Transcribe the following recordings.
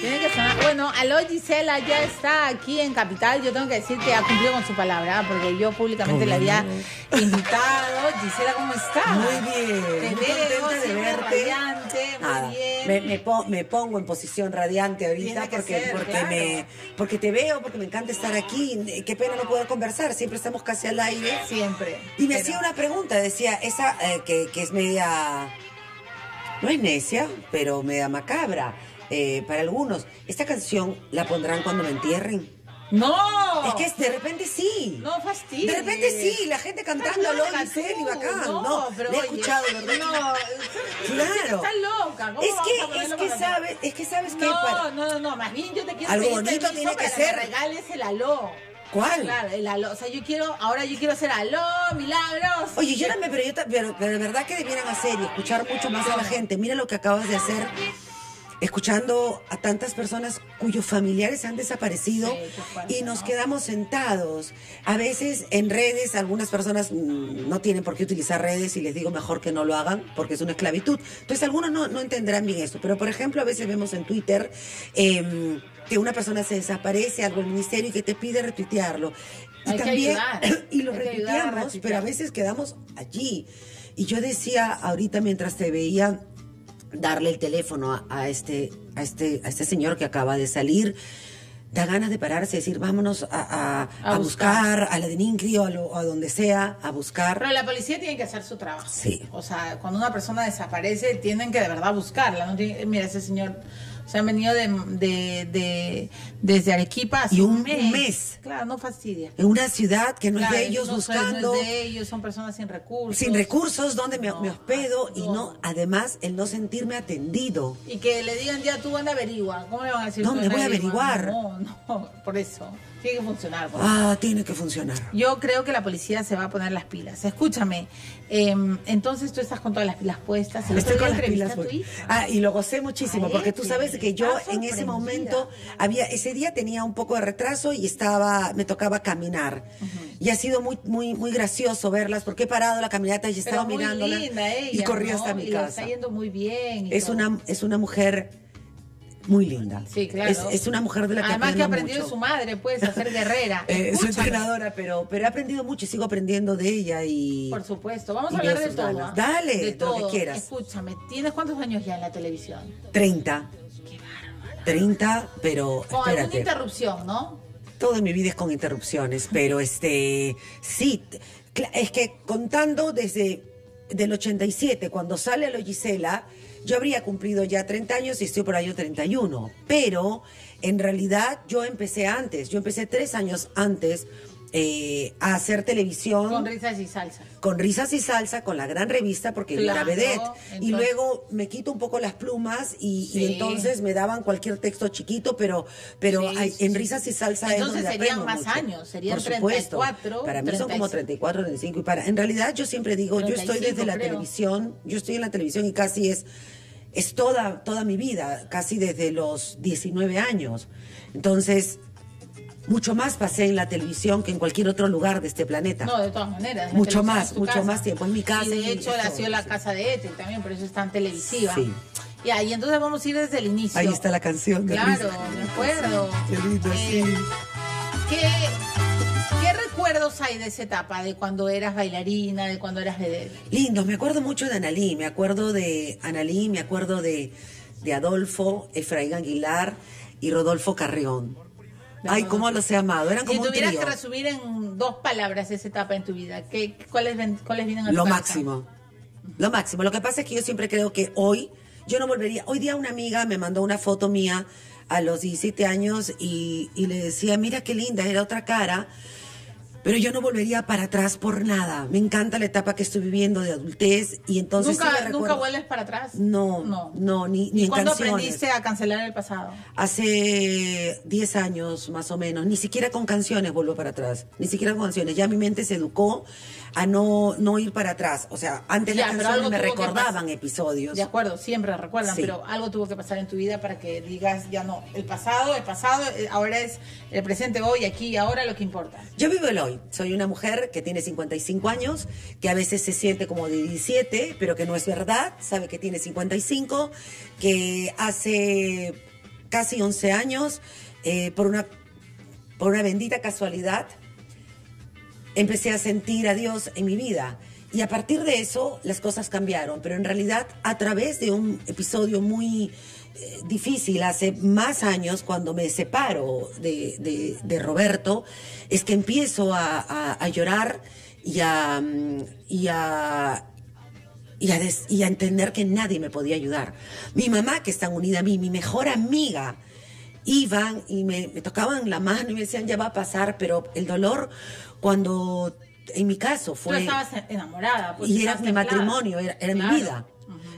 Tiene que sonar. Bueno, aló Gisela ya está aquí en Capital. Yo tengo que decir que ha cumplido con su palabra, porque yo públicamente le había invitado. Gisela, ¿cómo estás? Muy bien. Te muy veo contenta de verte. radiante, muy Nada, bien. Me, me po- me pongo en posición radiante ahorita porque, ser, porque, claro. me, porque te veo, porque me encanta estar aquí. Qué pena no poder conversar, siempre estamos casi al aire. Siempre. Y me Pero- hacía una pregunta, decía, esa eh, que, que es media, no es necia, pero media macabra eh, para algunos. ¿Esta canción la pondrán cuando me entierren? ¡No! Es que de repente sí. No fastidies. De repente sí, la gente cantando loca y tú. bacán. No, No, pero he escuchado, ¿verdad? No, Claro. Estás loca. ¿Cómo Es que, es que sabes, es que sabes que No, para- no, no, no, más bien yo te quiero Algo bonito tiene que para ser. me regales el aló. ¿Cuál? Claro, el aló. O sea, yo quiero, ahora yo quiero hacer aló, milagros. Oye, llórame, pero yo pero, pero de verdad que debieran hacer y escuchar mucho más a la gente. Mira lo que acabas de hacer. Escuchando a tantas personas cuyos familiares han desaparecido Sí, y nos ¿no? quedamos sentados. A veces en redes, algunas personas mm, no tienen por qué utilizar redes y les digo mejor que no lo hagan porque es una esclavitud. Entonces algunos no, no entenderán bien esto. Pero por ejemplo, a veces vemos en Twitter em, que una persona se desaparece, algo del ministerio y que te pide retuitearlo. Y Hay que también, ayudar. y lo Hay a retuiteamos, pero a veces quedamos allí. Y yo decía ahorita mientras te veía darle el teléfono a, a este, a, este, a este señor que acaba de salir, da ganas de pararse y decir, vámonos a, a- A buscar. buscar. a la de Nincri o a, lo- a donde sea, a buscar. Pero la policía tiene que hacer su trabajo. Sí. O sea, cuando una persona desaparece, tienen que de verdad buscarla. ¿no? Mira, ese señor se han venido de, de, de- desde Arequipa hace Y un- un mes. mes. Claro, no fastidia. En una ciudad que no Claro, es de ellos no buscando. No es de ellos, son personas sin recursos. Sin recursos, donde me, No, me hospedo y no. no, además, el no sentirme atendido. Y que le digan, ya tú anda averigua. ¿Cómo le van a decir? No, me voy a averigua? averiguar. No, no, por eso. Tiene que funcionar. por Ah, tiene que funcionar. Yo creo que la policía se va a poner las pilas. Escúchame, em, entonces tú estás con todas las pilas puestas. El Estoy con las pilas. pues. hija. Ah, y lo gocé muchísimo, Ay, porque tú sabes que yo en ese momento había, ese día tenía un poco de retraso y estaba, me tocaba caminar. Y ha sido muy, muy, muy gracioso verlas, porque he parado la caminata y estaba mirándola linda ella, y corrí ¿no? hasta mi Y casa. está yendo muy bien. Es todo. una, es una mujer muy linda. Sí, claro. Es, es una mujer de la que Además que aprendió de mucho. su madre, puedes hacer guerrera. Eh, soy entrenadora, pero, pero he aprendido mucho y sigo aprendiendo de ella y... Por supuesto, vamos a hablar de todo. ¿ah? Dale, de lo todo. que quieras. Escúchame, ¿tienes cuántos años ya en la televisión? 30. 30, pero Con alguna interrupción, ¿no? Toda mi vida es con interrupciones, pero este, sí, es que contando desde del 87, cuando sale lo Gisela, yo habría cumplido ya 30 años y estoy por año 31, pero en realidad yo empecé antes, yo empecé tres años antes eh, a hacer televisión Con risas y salsa. con risas y salsa, con la gran revista, porque yo era Claro, vedette. Y luego me quito un poco las plumas y, entonces me daban cualquier texto chiquito, pero, pero Sí, hay- sí, en risas y salsa Entonces es donde serían más mucho. años, serían Por supuesto. 34, Para mí son como 35. 34, 35 y para. En realidad yo siempre digo, yo estoy 35 desde la creo. televisión, yo estoy en la televisión y casi es es toda toda mi vida, casi desde los 19 años. Entonces, mucho más pasé en la televisión que en cualquier otro lugar de este planeta. No, de todas maneras. Mucho más, mucho casa. más tiempo. En mi casa Y de hecho nació la casa de Ethel también, por eso es tan televisiva. Sí. Ya, y entonces vamos a ir desde el inicio. Ahí está la canción. de Claro, me acuerdo. Qué lindo, Eh, sí. ¿qué, ¿Qué recuerdos hay de esa etapa, de cuando eras bailarina, de cuando eras vedette? Lindos, me acuerdo mucho de Analí, me acuerdo de Analí, me acuerdo de, de Adolfo, Efraín Aguilar y Rodolfo Carrión. Ay, cómo los he amado, eran Si como un tuvieras que resumir en dos palabras esa etapa en tu vida, ¿qué, cuáles, ven- ¿cuáles vienen a Lo máximo. Lo máximo. Lo que pasa es que yo siempre creo que hoy, yo no volvería. Hoy día una amiga me mandó una foto mía a los 17 años y, y le decía, mira qué linda, era otra cara. Pero yo no volvería para atrás por nada. Me encanta la etapa que estoy viviendo de adultez y entonces sí ¿Nunca, me ¿Nunca vuelves para atrás? No, no, ni, ni ¿Y en cuándo canciones. aprendiste a cancelar el pasado? Hace 10 años más o menos, ni siquiera con canciones vuelvo para atrás, ni siquiera con canciones, ya mi mente se educó a no, no ir para atrás, o sea, antes Ya, las canciones me recordaban episodios. De acuerdo, siempre recuerdan, Sí. pero algo tuvo que pasar en tu vida para que digas, ya no, el pasado, el pasado, eh, ahora es el presente, hoy, aquí y ahora lo que importa. Yo vivo el hoy, soy una mujer que tiene 55 años, que a veces se siente como de 17, pero que no es verdad, sabe que tiene 55, que hace casi 11 años, eh, por, una, por una bendita casualidad, empecé a sentir a Dios en mi vida. Y a partir de eso las cosas cambiaron, pero en realidad a través de un episodio muy difícil hace más años, cuando me separo de, de- de Roberto, es que empiezo a, a- a llorar y a, y a, y a, des- y a entender que nadie me podía ayudar. Mi mamá, que está unida a mí, mi mejor amiga, iban y me, me tocaban la mano y me decían, ya va a pasar, pero el dolor cuando, en mi caso, Tú fue... estabas enamorada. pues, y era mi templada. matrimonio, era, era Claro. mi vida.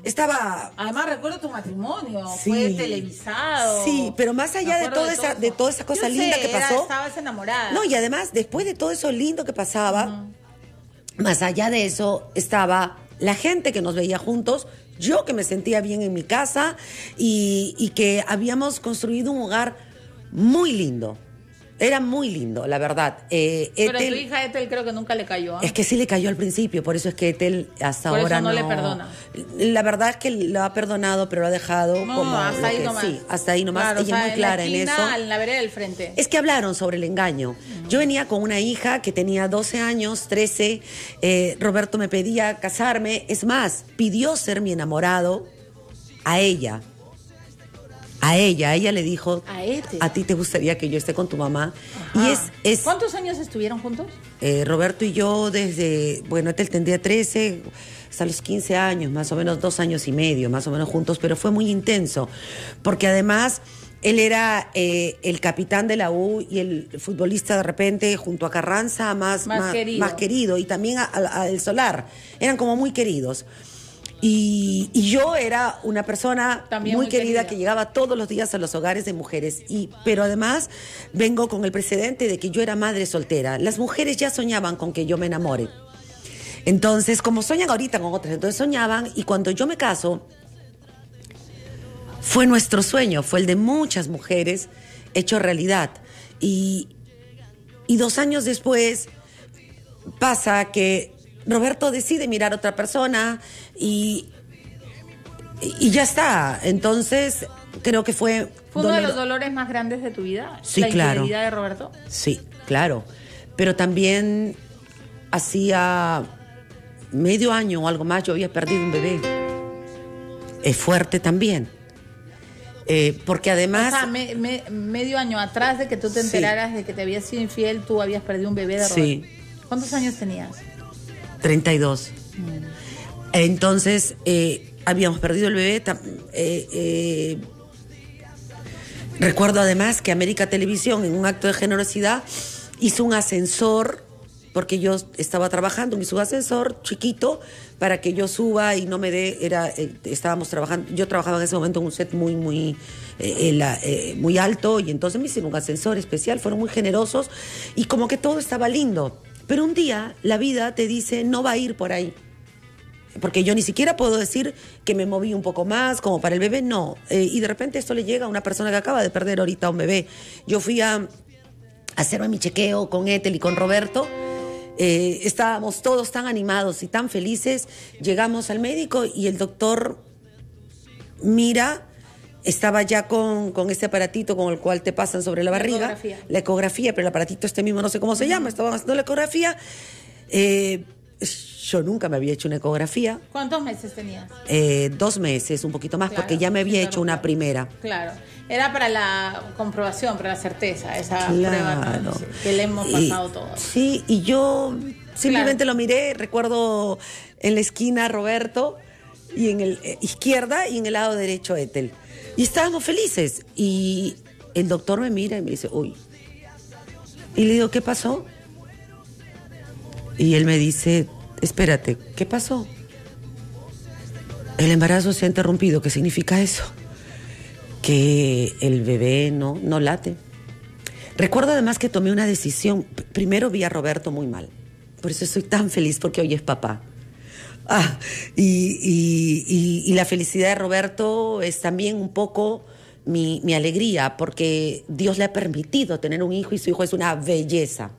Estaba Además recuerdo tu matrimonio, Sí. fue televisado. Sí, pero más allá de toda esa- de toda esa cosa Yo linda sé, que era- pasó. estabas enamorada. No, y además, después de todo eso lindo que pasaba, más allá de eso, estaba la gente que nos veía juntos, yo que me sentía bien en mi casa y, y que habíamos construido un hogar muy lindo. Era muy lindo, la verdad. Eh, Pero a tu Ethel- hija Ethel creo que nunca le cayó. ¿ah? es que sí le cayó al principio, por eso es que Ethel hasta Por eso ahora no le perdona. La verdad es que lo ha perdonado, pero lo ha dejado No, como hasta ahí que- nomás. sí, hasta ahí nomás. Claro, Ella o sea, es muy clara la en esquina, eso. En la vereda del frente. Es que hablaron sobre el engaño. Yo venía con una hija que tenía 12 años, 13. eh, Roberto me pedía casarme. Es más, pidió ser mi enamorado a ella. A ella. A ella le dijo, A Ethel. a ti te gustaría que yo esté con tu mamá. Ajá. Y es, es ¿Cuántos años estuvieron juntos? eh, Roberto y yo desde, bueno, él tendría 13 hasta los 15 años, más o menos dos años y medio, más o menos juntos, pero fue muy intenso, porque además él era eh, el capitán de la U y el futbolista de repente junto a Carranza más, Más querido. más querido, y también a, a- a El Solar, eran como muy queridos. Y, y yo era una persona También muy, muy querida, querida. que llegaba todos los días a los hogares de mujeres. Y, pero además vengo con el precedente de que yo era madre soltera. Las mujeres ya soñaban con que yo me enamore. Entonces, como sueñan ahorita con otras, entonces soñaban y cuando yo me caso, fue nuestro sueño, fue el de muchas mujeres hecho realidad. Y, y dos años después pasa que Roberto decide mirar a otra persona y, y ya está. Entonces, creo que fue... ¿Fue uno de los dolores más grandes de tu vida? Sí, la claro. infidelidad de Roberto. Sí, claro. Pero también hacía medio año o algo más yo había perdido un bebé. Es fuerte también. Eh, porque además... o sea, me- me- medio año atrás de que tú te Sí. enteraras de que te habías sido infiel, tú habías perdido un bebé de Roberto. Sí. ¿Cuántos años tenías? 32. Entonces, eh, habíamos perdido el bebé. eh, eh, recuerdo además que América Televisión, en un acto de generosidad, hizo un ascensor, porque yo estaba trabajando, me hizo un ascensor chiquito para que yo suba y no me dé, era, eh, estábamos trabajando, yo trabajaba en ese momento en un set muy, muy, eh, la- eh, muy alto y entonces me hicieron un ascensor especial, fueron muy generosos y como que todo estaba lindo. Pero un día la vida te dice, no va a ir por ahí. Porque yo ni siquiera puedo decir que me moví un poco más, como para el bebé, no. Eh, y de repente esto le llega a una persona que acaba de perder ahorita un bebé. Yo fui a, a hacerme mi chequeo con Ethel y con Roberto. Eh, estábamos todos tan animados y tan felices. Llegamos al médico y el doctor mira, estaba ya con, con este aparatito con el cual te pasan sobre la La barriga. ecografía. La ecografía, pero el aparatito este mismo no sé cómo se llama, estaban haciendo la ecografía. Eh, yo nunca me había hecho una ecografía. ¿Cuántos meses tenías? Eh, dos meses, un poquito más, Claro, porque ya me había hecho una primera. Claro. Era para la comprobación, para la certeza, esa prueba Claro. ¿no? Sí, que le hemos Y- pasado todos. Sí, y yo simplemente lo miré, recuerdo en la esquina Roberto y en el eh, izquierda y en el lado derecho Ethel. Y estábamos felices. Y el doctor me mira y me dice, uy. Y le digo, ¿qué pasó? Y él me dice, espérate, ¿qué pasó? El embarazo se ha interrumpido, ¿qué significa eso? Que el bebé no, no late. Recuerdo además que tomé una decisión. Primero vi a Roberto muy mal. Por eso estoy tan feliz porque hoy es papá. Ah, y, y- y- y la felicidad de Roberto es también un poco mi, mi alegría porque Dios le ha permitido tener un hijo y su hijo es una belleza.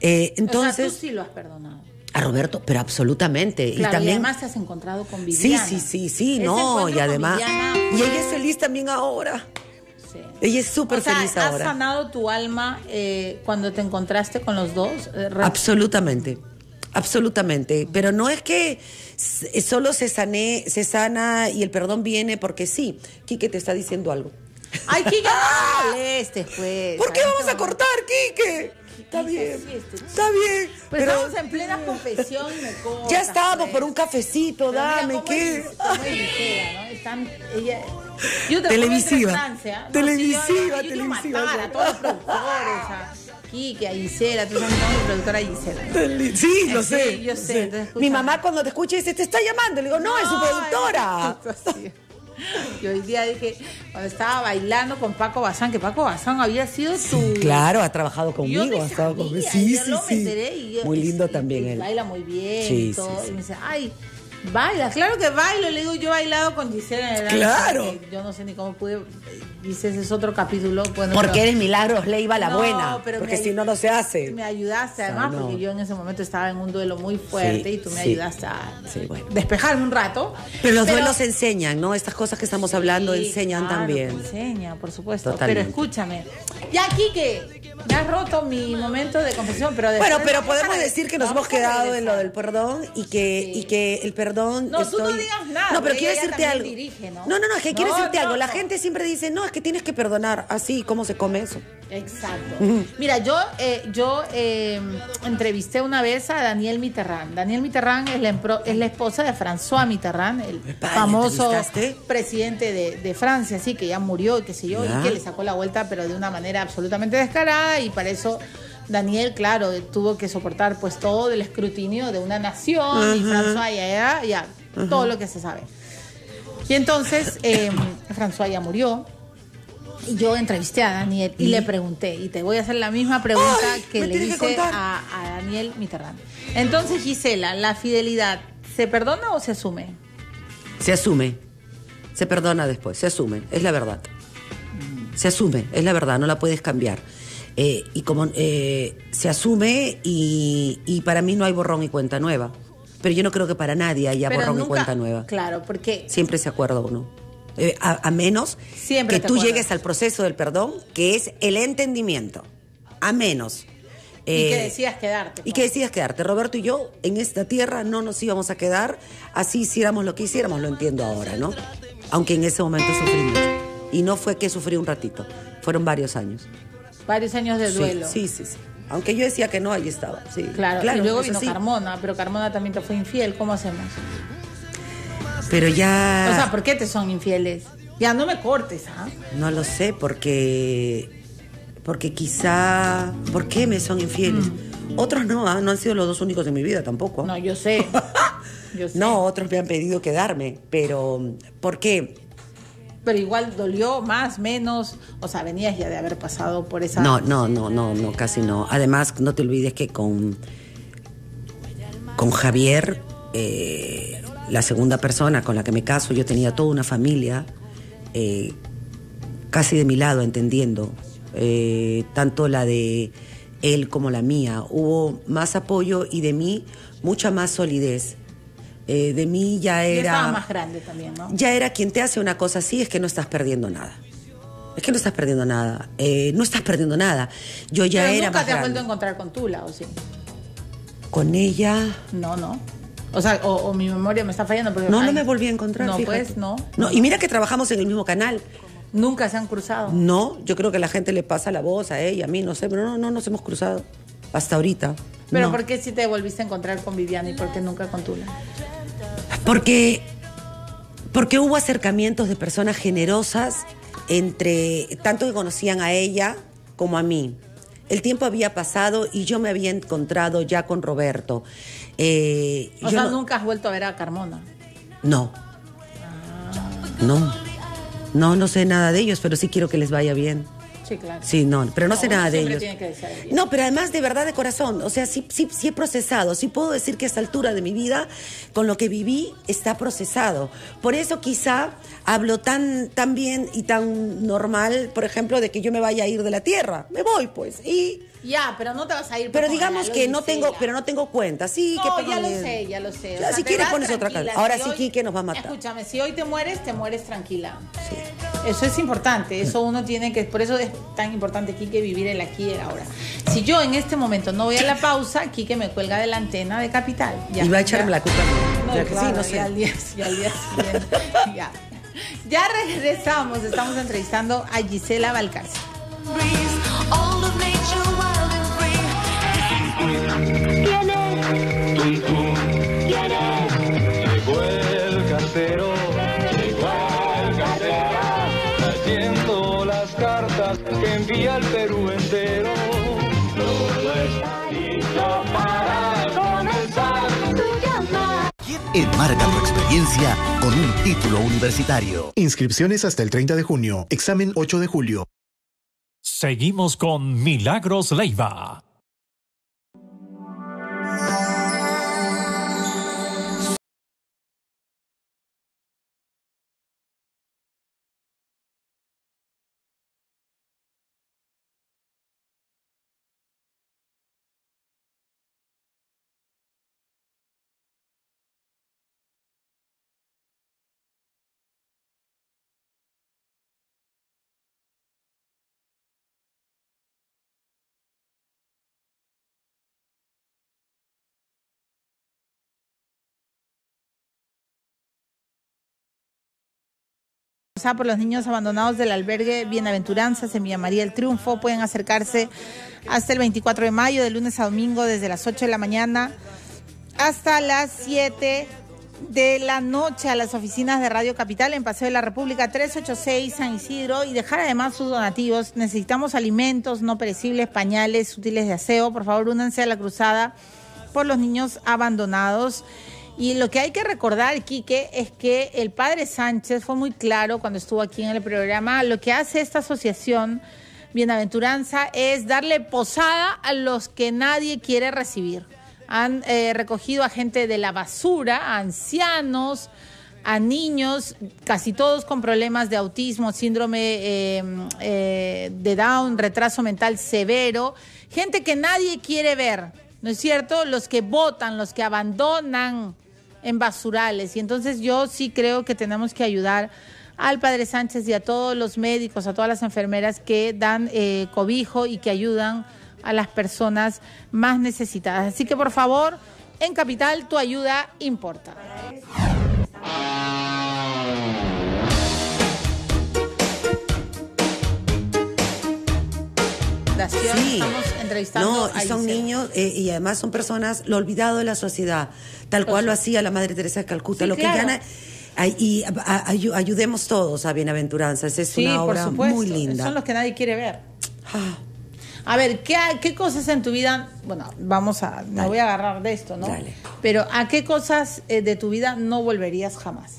Eh, entonces, o sea, tú sí lo has perdonado. a Roberto, pero absolutamente. Claro, y también además te has encontrado con Sí, Viviana. sí, sí, sí, Ese no, y además. Viviana Y ella es feliz también ahora. sé. Ella es súper O sea, feliz ¿has ahora. sanado tu alma eh, cuando te encontraste con los dos? Eh, Absolutamente, absolutamente. Pero no es que s- solo se sane, se sana y el perdón viene porque sí. Quique te está diciendo algo. Ay, Kike, no molestes, pues. ¿Por qué Ay, vamos no. a cortar, Quique? Está Quique, bien, este- está bien. Pues pero estamos en plena confesión y me cortas, ya estábamos pues. por un cafecito, Pero dame, ¿qué? es- cómo es ligera, ¿no? Están, ella, yo te Televisiva. Televisiva, yo- yo, televisiva, matar a todos los productores, Kike, a Gisela, tú sabes mi productora Gisela. Sí, lo Sí, sé. yo sé, Mi mamá cuando te escucha dice, te está llamando. Le digo, no, es su productora. Yo hoy día dije, cuando estaba bailando con Paco Bazán, que Paco Bazán había sido tu... Claro, ha trabajado conmigo. ha estado conmigo. Sí, yo sí, lo me sí. enteré y yo- Muy lindo y- también y él. Baila muy bien Sí, y todo. sí, sí. Y me dice, ay, baila, claro que bailo. Le digo, yo he bailado con Gisela en el año, Claro. Yo no sé ni cómo pude. Ese es otro capítulo. Bueno, Porque pero- eres Milagros Leiva la No, buena. pero Porque si no, no se hace. Me ayudaste sea, además, no. porque yo en ese momento estaba en un duelo muy fuerte Sí, y tú me sí. ayudaste a Sí, bueno. despejarme un rato. Pero los duelos enseñan, ¿no? Estas cosas que estamos hablando enseñan claro, también. enseña, por supuesto. Totalmente. Pero escúchame. Ya aquí que me has roto mi momento de confesión, pero Bueno, pero podemos decir que nos hemos quedado en lo del perdón y que, Sí. y que el perdón. No, tú no estoy- digas nada, No, pero quiero decirte algo. dirige, ¿no? no, no, no, es que quiero No, decirte no, algo. La gente siempre dice, no, es que tienes que perdonar. Así, ¿cómo se come eso? Exacto. Mira, yo, eh, yo eh, entrevisté una vez a Daniel Mitterrand. Daniel Mitterrand es la, es la esposa de François Mitterrand, el Epa, ¿le famoso presidente de, de Francia, sí, que ya murió y qué sé yo, Ya. y que le sacó la vuelta, pero de una manera absolutamente descarada, y para eso Daniel, claro, tuvo que soportar pues todo el escrutinio de una nación, y François ya, ya, ya, todo lo que se sabe. Y entonces, eh, François ya murió. Y yo entrevisté a Daniel y le pregunté, y te voy a hacer la misma pregunta Ay, que le que hice a, a Daniel Mitterrand. Entonces, Gisela, ¿la fidelidad se perdona o se asume? Se asume. Se perdona después. Se asume. Es la verdad. Se asume. Es la verdad. No la puedes cambiar. Eh, y como eh, se asume y, y para mí no hay borrón y cuenta nueva. Pero yo no creo que para nadie haya Pero borrón y cuenta nueva. Claro, porque Siempre se acuerda uno. Eh, a, a menos Siempre que tú acuerdas. llegues al proceso del perdón, que es el entendimiento. A menos. y que decidas quedarte. y ¿no? que decidas quedarte. Roberto y yo en esta tierra no nos íbamos a quedar, así hiciéramos lo que hiciéramos, lo entiendo ahora, ¿no? Aunque en ese momento sufrí mucho. Y no fue que sufrí un ratito, fueron varios años. Varios años de duelo. Sí, sí, sí. Aunque yo decía que no, ahí estaba. Sí. Claro, y luego vino sí. Carmona, pero Carmona también te fue infiel. ¿Cómo hacemos? Pero ya. O sea, ¿por qué te son infieles? Ya no me cortes, ¿ah? No lo sé, porque. Porque quizá. ¿Por qué me son infieles? Otros no, ¿ah? no han sido los dos únicos en mi vida tampoco. Mm. No, yo sé. Yo sé. No, otros me han pedido quedarme, pero ¿por qué? Pero igual dolió más, menos. O sea, venías ya de haber pasado por esa. No, no, no, no, no, casi no. Además, no te olvides que con, con Javier, eh, la segunda persona con la que me caso, yo tenía toda una familia eh, casi de mi lado, entendiendo, eh, tanto la de él como la mía. Hubo más apoyo y de mí mucha más solidez. Eh, de mí ya Y era... estaba más grande también, ¿no? Ya era quien te hace una cosa así, es que no estás perdiendo nada. Es que no estás perdiendo nada. Eh, no estás perdiendo nada. Yo ya Pero era nunca más te has vuelto a encontrar con Tula, ¿o sí? Con ella. No, no. O sea, o, o mi memoria me está fallando. Porque, No, no ay, me volví a encontrar. No, fíjate. pues, no. No, y mira que trabajamos en el mismo canal. Nunca se han cruzado. No, yo creo que la gente le pasa la voz a ella, a mí, no sé, pero no, no nos hemos cruzado. Hasta ahorita. Pero No. ¿por qué si te volviste a encontrar con Viviana y por qué nunca con Tula? Porque, porque hubo acercamientos de personas generosas entre tanto que conocían a ella como a mí. El tiempo había pasado y yo me había encontrado ya con Roberto. Eh, O yo sea, no, nunca has vuelto a ver a Carmona. no. No. No, no sé nada de ellos, pero sí quiero que les vaya bien. Sí, claro. Sí, no, pero no, No, sé nada de ellos. tiene que. No, pero además de verdad de corazón, o sea, sí, sí, sí he procesado, sí puedo decir que a esta altura de mi vida, con lo que viví, está procesado. Por eso quizá hablo tan, tan bien y tan normal, por ejemplo, de que yo me vaya a ir de la tierra. Me voy, pues, y Ya, pero no te vas a ir. Pero digamos que no tengo, pero no tengo cuenta. Sí, No, que ya lo sé, ya lo sé. O sea, si quieres pones otra cara. Ahora Si sí, hoy- Quique nos va a matar. Escúchame, si hoy te mueres, te mueres tranquila. Eso es importante, eso uno tiene que, por eso es tan importante, Quique, vivir el aquí y el ahora. Si yo en este momento no voy a la pausa, Quique me cuelga de la antena de Capital. Ya, y va a echarme ya. la culpa. No, Ya que sí, claro, no sé. ya al día, ya al día siguiente. ya. Ya regresamos, estamos entrevistando a Gisela Valcárcel. Enmarca tu experiencia con un título universitario. Inscripciones hasta el 30 de junio. Examen 8 de julio. Seguimos con Milagros Leiva. Por los niños abandonados del albergue Bienaventuranzas en Villa María el Triunfo. Pueden acercarse hasta el 24 de mayo, de lunes a domingo, desde las 8 de la mañana hasta las 7 de la noche a las oficinas de Radio Capital en Paseo de la República 386 San Isidro y dejar además sus donativos. Necesitamos alimentos no perecibles, pañales, útiles de aseo. Por favor, únanse a la cruzada por los niños abandonados. Y lo que hay que recordar, Quique, es que el padre Sánchez fue muy claro cuando estuvo aquí en el programa. Lo que hace esta asociación Bienaventuranza es darle posada a los que nadie quiere recibir. Han eh, recogido a gente de la basura, a ancianos, a niños, casi todos con problemas de autismo, síndrome eh, eh, de Down, retraso mental severo, gente que nadie quiere ver, ¿no es cierto? Los que votan, los que abandonan en basurales. Y entonces yo sí creo que tenemos que ayudar al Padre Sánchez y a todos los médicos, a todas las enfermeras que dan eh, cobijo y que ayudan a las personas más necesitadas. Así que por favor, en Capital tu ayuda importa. Sí. Estamos entrevistando No, y son niños eh, y además son personas lo olvidado de la sociedad, tal cual lo hacía la Madre Teresa de Calcuta. Sí, lo que gana ay, y a- ayudemos todos a Bienaventuranzas. Es Sí, una obra muy linda. Son los que nadie quiere ver. Ah, A ver, ¿qué, qué cosas en tu vida, bueno, vamos a, me voy a agarrar de esto, ¿no? Dale. Pero ¿a qué cosas eh, de tu vida no volverías jamás?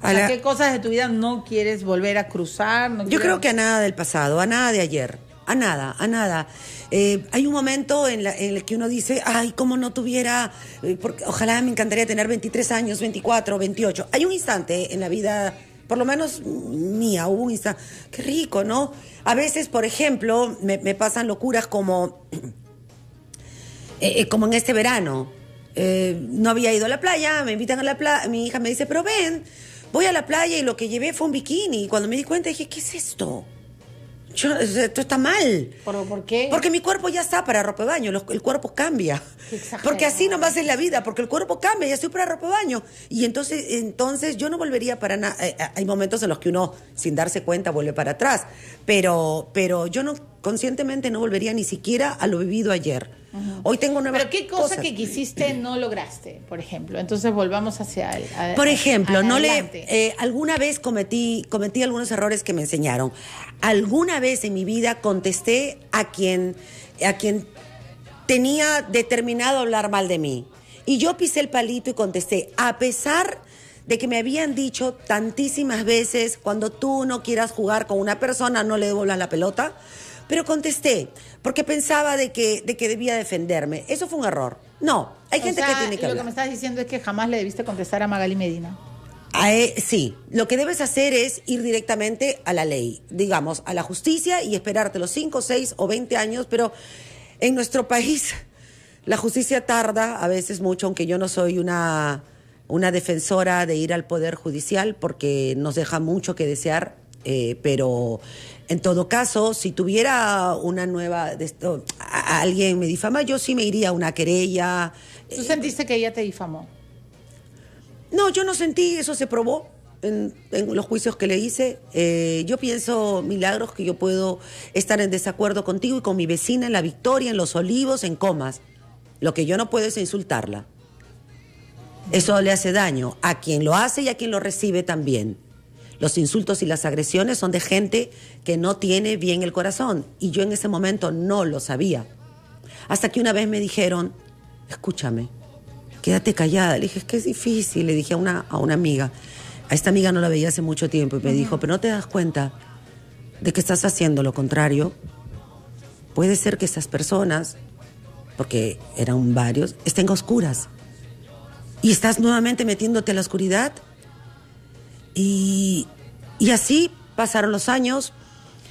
O a sea, la- ¿qué cosas de tu vida no quieres volver a cruzar? no Yo quieres- creo que a nada del pasado, a nada de ayer, a nada, a nada. Eh, hay un momento en, la- en el que uno dice, ay, cómo no tuviera, eh, porque ojalá me encantaría tener 23 años, 24, 28. Hay un instante en la vida, por lo menos mía, hubo un instante, qué rico, ¿no? A veces, por ejemplo, me, pasan locuras como, eh, eh, como en este verano. No había ido a la playa, me invitan a la playa, mi hija me dice, pero ven, voy a la playa y lo que llevé fue un bikini. Y cuando me di cuenta dije, ¿qué es esto? Yo, esto está mal. ¿Por, por qué? Porque mi cuerpo ya está para ropa de baño, los- el cuerpo cambia. Porque así nomás es la vida, porque el cuerpo cambia, ya estoy para ropa de baño. Y entonces, entonces yo no volvería para nada. hay momentos en los que uno, sin darse cuenta, vuelve para atrás. Pero, pero yo no, conscientemente no volvería ni siquiera a lo vivido ayer. Hoy tengo nuevas Pero ¿qué cosa cosas. que quisiste no lograste, por ejemplo? Entonces volvamos hacia el, a- Por ejemplo, no le, eh, alguna vez cometí, cometí algunos errores que me enseñaron. Alguna vez en mi vida contesté a quien, a quien tenía determinado hablar mal de mí. Y yo pisé el palito y contesté, a pesar de que me habían dicho tantísimas veces, cuando tú no quieras jugar con una persona, no le devuelvas la pelota. Pero contesté, porque pensaba de que, de que debía defenderme. Eso fue un error. No, hay O gente sea, que tiene que Lo hablar. que me estás diciendo es que jamás le debiste contestar a Magali Medina. A e- sí, lo que debes hacer es ir directamente a la ley, digamos, a la justicia y esperarte los 5, 6 o 20 años, pero en nuestro país la justicia tarda a veces mucho, aunque yo no soy una, una defensora de ir al Poder Judicial porque nos deja mucho que desear, eh, pero en todo caso, si tuviera una nueva, de esto, a- a alguien me difama, yo sí me iría a una querella. ¿Tú sentiste que ella te difamó? No, yo no sentí, eso se probó en, en los juicios que le hice. Eh, yo pienso, Milagros, que yo puedo estar en desacuerdo contigo y con mi vecina en La Victoria, en Los Olivos, en Comas. Lo que yo no puedo es insultarla. Eso le hace daño a quien lo hace y a quien lo recibe también. Los insultos y las agresiones son de gente que no tiene bien el corazón y yo en ese momento no lo sabía. Hasta que una vez me dijeron, escúchame, quédate callada. Le dije, es que es difícil, le dije a una, a una amiga. A esta amiga no la veía hace mucho tiempo y me dijo, pero no te das cuenta de que estás haciendo lo contrario. Puede ser que esas personas, porque eran varios, estén a oscuras. Y estás nuevamente metiéndote a la oscuridad. Y, y así pasaron los años.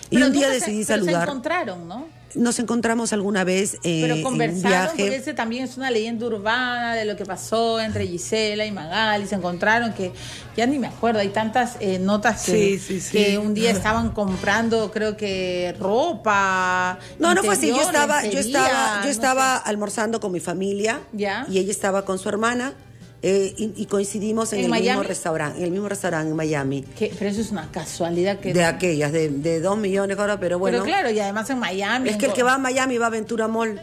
Y Pero un día se- decidí pero Se saludar. encontraron, ¿no? Nos encontramos alguna vez eh, Pero en un conversaron, porque viaje. ese también es una leyenda urbana de lo que pasó entre Gisela y Magali. Se encontraron que ya ni me acuerdo, hay tantas eh, notas que, Sí, sí, sí. que un día estaban comprando, creo que ropa. No, no fue así. Yo estaba, yo estaba, yo no estaba sé. almorzando con mi familia Ya. y ella estaba con su hermana eh, y, y coincidimos en, ¿En el mismo restaurante, en el mismo restaurante en Miami. Pero eso es una casualidad que. De aquellas, de, de dos millones ahora, pero bueno. Pero claro, y además en Miami. es que el que va a Miami va a Ventura Mall.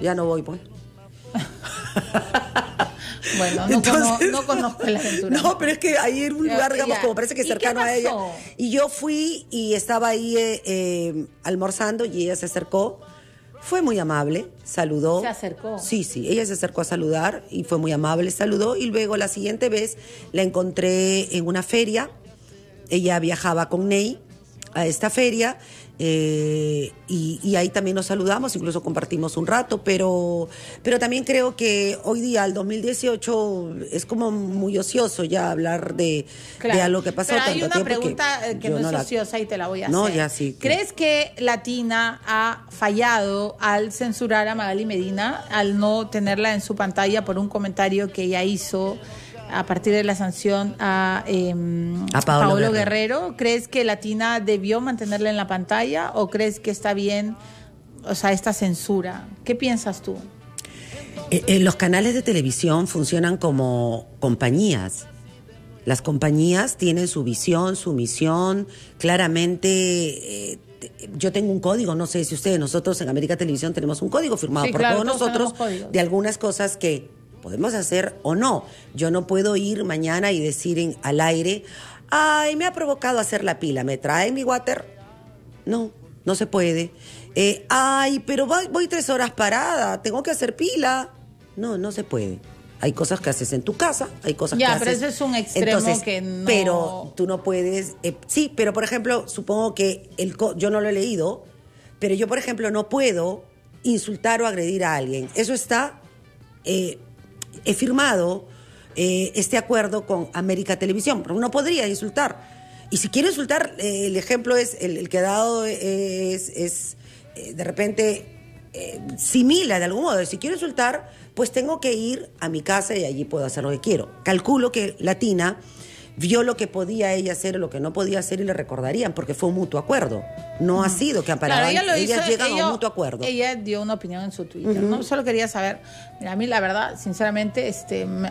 Ya no voy, pues. Bueno, no, Entonces- cono- no conozco la aventura. No, pero es que ahí era un Ya, lugar, digamos, ya. como parece que ¿Y cercano a ella. Y yo fui y estaba ahí eh, eh, almorzando y ella se acercó. Fue muy amable, saludó. Se acercó. Sí, sí, ella se acercó a saludar y fue muy amable, saludó. Y luego la siguiente vez la encontré en una feria. Ella viajaba con Ney a esta feria eh, y, y ahí también nos saludamos, incluso compartimos un rato, pero, pero también creo que hoy día, el 2018, es como muy ocioso ya hablar de, Claro. de algo que pasó Pero hay una pregunta eh, que, no es la- ociosa y te la voy a hacer. No, ya sí. ¿Crees que Latina ha fallado al censurar a Magali Medina, al no tenerla en su pantalla por un comentario que ella hizo a partir de la sanción a, em, A Paolo Guerrero. Guerrero. ¿Crees que Latina debió mantenerla en la pantalla o crees que está bien, o sea, esta censura? ¿Qué piensas tú? Eh, eh, los canales de televisión funcionan como compañías. Las compañías tienen su visión, su misión, claramente. eh, yo tengo un código, no sé si ustedes, nosotros en América Televisión tenemos un código firmado Sí, por claro, todos nosotros de algunas cosas que podemos hacer o no. Yo no puedo ir mañana y decir en- al aire, ay, me ha provocado hacer la pila, ¿me trae mi water? No, no se puede. Eh, ay, pero voy, voy tres horas parada, tengo que hacer pila. No, no se puede. Hay cosas que haces en tu casa, hay cosas Ya, que pero haces. ese es un extremo que no- Pero tú no puedes. eh, sí, pero por ejemplo, supongo que el co- yo no lo he leído, pero yo, por ejemplo, no puedo insultar o agredir a alguien. Eso está. eh, he firmado eh, este acuerdo con América Televisión, pero no podría insultar. Y si quiero insultar, eh, el ejemplo es, el, que ha dado es, eh, de repente simila de algún modo. Si quiero insultar, pues tengo que ir a mi casa y allí puedo hacer lo que quiero. Calculo que Latina vio lo que podía ella hacer o lo que no podía hacer y le recordarían, porque fue un mutuo acuerdo. No ha sido que Claro, amparaban, ella lo ellas hizo, llegan a ella- un mutuo acuerdo. Ella dio una opinión en su Twitter, ¿no? Solo quería saber, mira, a mí la verdad, sinceramente, este, mí-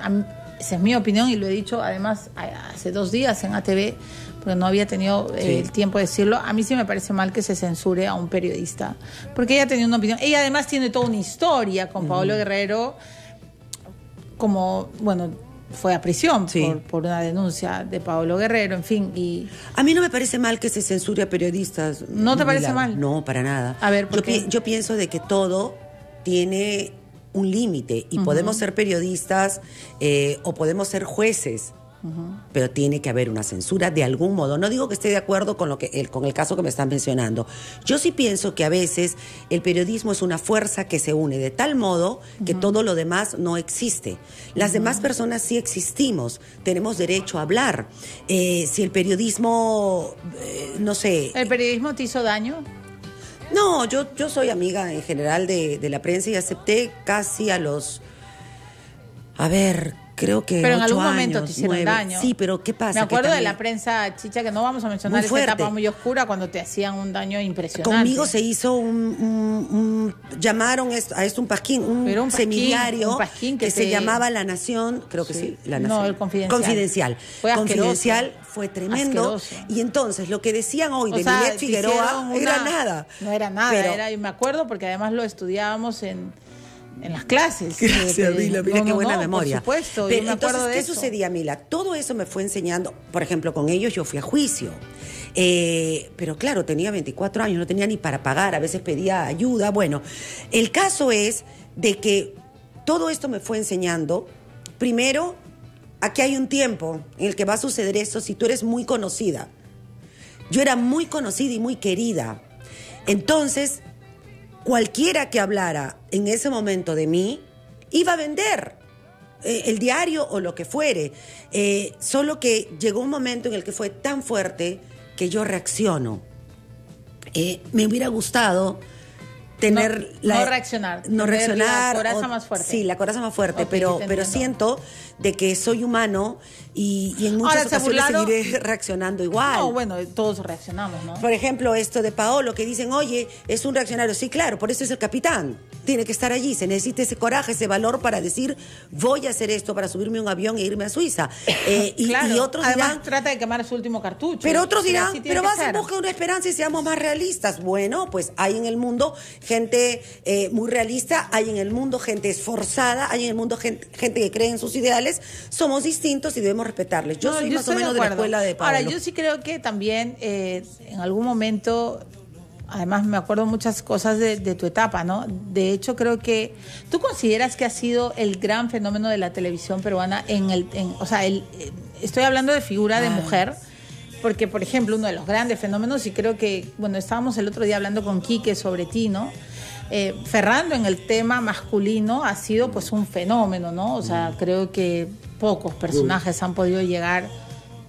esa es mi opinión y lo he dicho además hace dos días en ATV, porque no había tenido eh, Sí. el tiempo de decirlo. A mí sí me parece mal que se censure a un periodista, porque ella tenía una opinión. Ella además tiene toda una historia con Paolo Guerrero, como, bueno, fue a prisión Sí. por, por una denuncia de Paolo Guerrero, en fin, y A mí no me parece mal que se censure a periodistas. ¿No te parece mal? No, para nada. A ver, ¿por yo, qué? pi- yo pienso de que todo tiene un límite y podemos ser periodistas eh, o podemos ser jueces Pero tiene que haber una censura de algún modo. No digo que esté de acuerdo con, lo que, el, con el caso que me están mencionando. Yo sí pienso que a veces el periodismo es una fuerza que se une de tal modo que todo lo demás no existe. Las demás personas sí existimos, tenemos derecho a hablar. Eh, si el periodismo, eh, no sé, ¿El periodismo te hizo daño? no, yo, yo soy amiga en general de, de la prensa y acepté casi a los. A ver, creo que. Pero en algún momento te hicieron nueve. daño. Sí, pero ¿qué pasa? Me acuerdo de la prensa chicha, que no vamos a mencionar esa etapa muy oscura cuando te hacían un daño impresionante. Conmigo se hizo un, un- un- llamaron esto- a esto un pasquín, un, Pero un pasquín, semidiario un pasquín que que, se llamaba La Nación, creo que sí, Sí. La No, Nación. el Confidencial. Confidencial. Fue. Confidencial fue tremendo. Asqueroso. Y entonces lo que decían hoy O de sea, te Figueroa hicieron era una- nada. No era nada, Pero- era, y me acuerdo porque además lo estudiábamos en, en las clases. Gracias, Eh, Mila, mira no, qué no, buena no, memoria. Por supuesto, Pero me entonces, de ¿qué eso. sucedía, Mila? Todo eso me fue enseñando, por ejemplo, con ellos yo fui a juicio. Eh, pero claro, tenía 24 años, no tenía ni para pagar, a veces pedía ayuda. Bueno, el caso es de que todo esto me fue enseñando, primero, aquí hay un tiempo en el que va a suceder esto si tú eres muy conocida. Yo era muy conocida y muy querida. Entonces, cualquiera que hablara en ese momento de mí iba a vender eh, el diario o lo que fuere. Eh, solo que llegó un momento en el que fue tan fuerte que yo reacciono. Eh, me hubiera gustado tener No- no reaccionar, no tener la reaccionar coraza o- más fuerte. sí la coraza más fuerte pero pero siento de que soy humano y, y en muchas Ahora, se ocasiones burlaron- seguiré reaccionando igual No, bueno, todos reaccionamos, ¿no? por ejemplo, esto de Paolo, que dicen, oye, es un reaccionario. Sí, claro, por eso es el capitán. Tiene que estar allí. Se necesita ese coraje, ese valor para decir, voy a hacer esto para subirme a un avión e irme a Suiza. Eh, y, Claro, y otros además dirán, trata de quemar su último cartucho. pero otros dirán, pero vas en busca de una esperanza y seamos más realistas. Bueno, pues hay en el mundo gente eh, muy realista, hay en el mundo gente esforzada, hay en el mundo gente, gente que cree en sus ideales. Somos distintos y debemos respetarles. Yo No, soy más o menos de, la escuela de Pablo. Ahora, yo sí creo que también eh, en algún momento, además me acuerdo muchas cosas de, de tu etapa, ¿no? De hecho, creo que tú consideras que ha sido el gran fenómeno de la televisión peruana en el, en- o sea, el, eh, estoy hablando de figura de mujer. Porque, por ejemplo, uno de los grandes fenómenos, y creo que, bueno, estábamos el otro día hablando con Quique sobre ti, ¿no? Eh, Ferrando en el tema masculino ha sido pues un fenómeno, ¿no? O sea, creo que pocos personajes han podido llegar.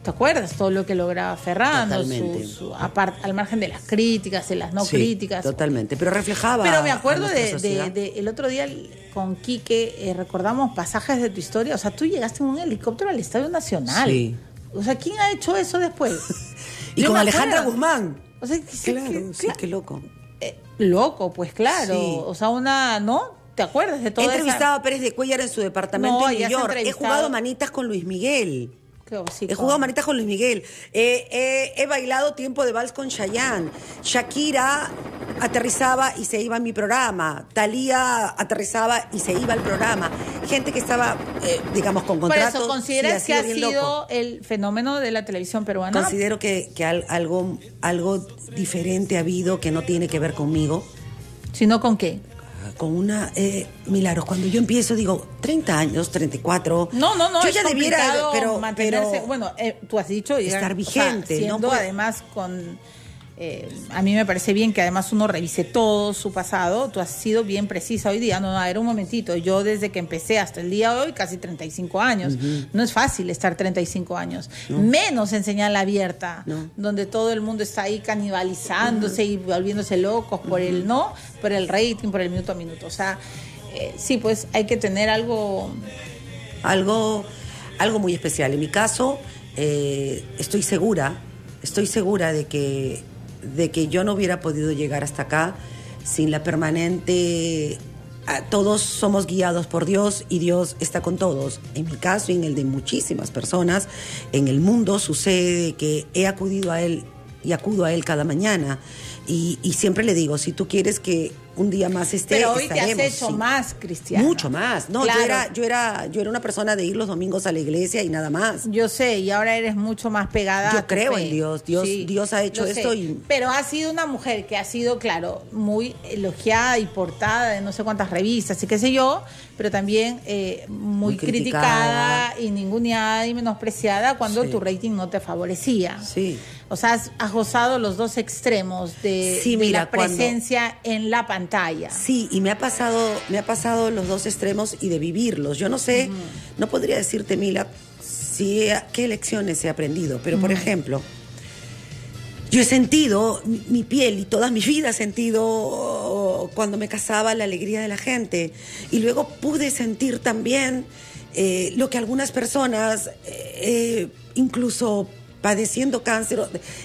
¿Te acuerdas todo lo que lograba Ferrando? Su, su- apar- al margen de las críticas, de las no Sí, críticas. Totalmente, pero reflejaba. Pero me acuerdo de, de- de- el otro día con Quique, eh, recordamos pasajes de tu historia. O sea, tú llegaste en un helicóptero al Estadio Nacional. Sí. O sea, ¿quién ha hecho eso después? Y Yo con Alejandra acuerdo. Guzmán. O sea, que- Claro, que- sí, qué loco. eh, loco, pues claro. Sí. O sea, una, ¿no? ¿Te acuerdas de He todo eso? entrevistado a Pérez de Cuellar en su departamento No, en New York. He jugado manitas con Luis Miguel. He jugado manitas con Luis Miguel. Eh, eh, he bailado tiempo de vals con Chayanne. Shakira aterrizaba y se iba a mi programa. Talía aterrizaba y se iba al programa. Gente que estaba, eh, digamos, con Por contratos. eso, ¿consideras que ha sido loco. el fenómeno de la televisión peruana? Considero que, que al- algo, algo diferente ha habido que no tiene que ver conmigo. ¿Sino con qué? Con una. Eh, Milagros, cuando yo empiezo, digo, 30 años, 34. No, no, no. Yo ya debiera. Pero, mantenerse. pero- bueno, eh, tú has dicho. Estar o sea, vigente, no siendo puede- además con. Eh, a mí me parece bien que además uno revise todo su pasado. Tú has sido bien precisa hoy día. No, no, a ver un momentito. Yo desde que empecé hasta el día de hoy, casi 35 años. No es fácil estar 35 años. Menos en señal abierta, donde todo el mundo está ahí canibalizándose y volviéndose locos por el no, por el rating, por el minuto a minuto. O sea, eh, sí, pues hay que tener algo. algo, algo muy especial. En mi caso, eh, estoy segura, estoy segura de que, de que yo no hubiera podido llegar hasta acá sin la permanente... ah, Todos somos guiados por Dios y Dios está con todos. En mi caso y en el de muchísimas personas en el mundo sucede que he acudido a Él y acudo a Él cada mañana. Y, y siempre le digo, si tú quieres que un día más esté, Pero hoy te has estaremos, hecho sí. más cristiana. Mucho más. No, Claro. yo, era, yo, era, yo era una persona de ir los domingos a la iglesia y nada más. Yo sé, y ahora eres mucho más pegada. Yo a tu creo fe. en Dios. Dios- Dios ha hecho sé. esto y- Pero ha sido una mujer que ha sido, claro, muy elogiada y portada de no sé cuántas revistas y qué sé yo, pero también eh, muy, Muy criticada, criticada. y ninguneada y menospreciada cuando Sí. tu rating no te favorecía. Sí. O sea, has, has gozado los dos extremos de, Sí, de mira, la cuando- presencia en la pantalla. Sí, y me ha pasado, me ha pasado los dos extremos y de vivirlos. Yo no sé, no podría decirte, Mila, si qué lecciones he aprendido, pero por ejemplo, yo he sentido mi, mi piel y toda mi vida he sentido cuando me casaba la alegría de la gente y luego pude sentir también eh, lo que algunas personas, eh, incluso padeciendo cáncer,